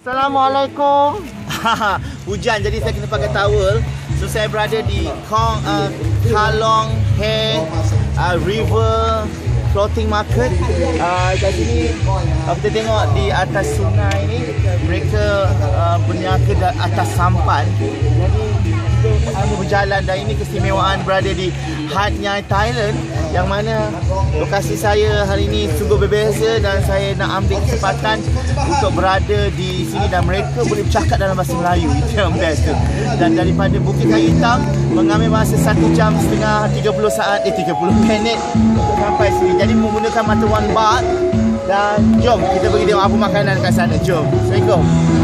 Assalamualaikum. Hujan jadi saya kena pakai towel. So saya berada di Kong uh, Kalong He uh, River Floating Market. Uh, kat sini uh, kita tengok di atas sungai ni mereka uh, berniaga atas sampan. Jadi berjalan dan ini keistimewaan berada di Hat Nyai Thailand yang mana lokasi saya hari ini sungguh berbeza dan saya nak ambil kesempatan untuk berada di sini dan mereka boleh bercakap dalam bahasa Melayu. Itu yang best tu. Dan daripada Bukit Kayu Hitam mengambil masa 1 jam setengah 30 saat eh 30 minit untuk sampai sini. Jadi menggunakan mata one baht. Dan jom kita pergi tengok apa makanan kat sana. Jom. Assalamualaikum